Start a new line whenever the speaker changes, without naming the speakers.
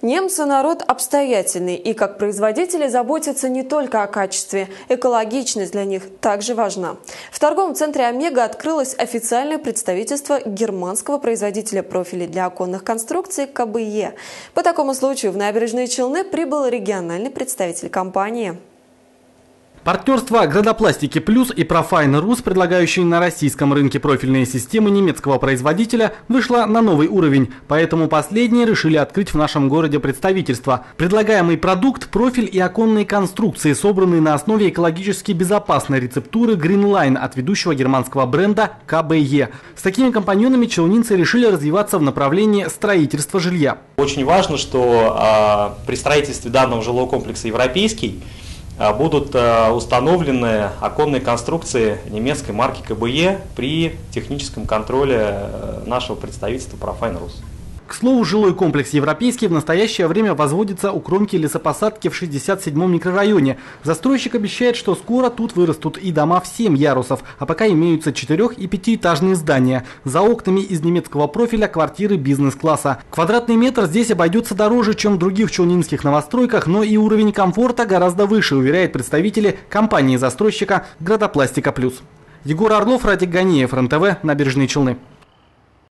Немцы народ обстоятельный и как производители заботятся не только о качестве. Экологичность для них также важна. В торговом центре «Омега» открылось официальное представительство германского производителя профилей для оконных конструкций КБЕ. По такому случаю в набережные Челны прибыл региональный представитель компании.
Партнерство Градопластики Плюс и Profine Рус, предлагающие на российском рынке профильные системы немецкого производителя, вышло на новый уровень, поэтому последние решили открыть в нашем городе представительство. Предлагаемый продукт – профиль и оконные конструкции, собранные на основе экологически безопасной рецептуры Greenline от ведущего германского бренда КБЕ. С такими компаньонами челнинцы решили развиваться в направлении строительства жилья.
Очень важно, что э, при строительстве данного жилого комплекса «Европейский» будут а, установлены оконные конструкции немецкой марки КБЕ при техническом контроле э, нашего представительства Rus.
К слову, жилой комплекс «Европейский» в настоящее время возводится у кромки лесопосадки в 67-м микрорайоне. Застройщик обещает, что скоро тут вырастут и дома в 7 ярусов, а пока имеются 4- и 5-этажные здания. За окнами из немецкого профиля квартиры бизнес-класса. Квадратный метр здесь обойдется дороже, чем в других челнинских новостройках, но и уровень комфорта гораздо выше, уверяет представители компании-застройщика «Градопластика Плюс». Егор Орлов, Радик Ганиев, РНТВ, Набережные Челны.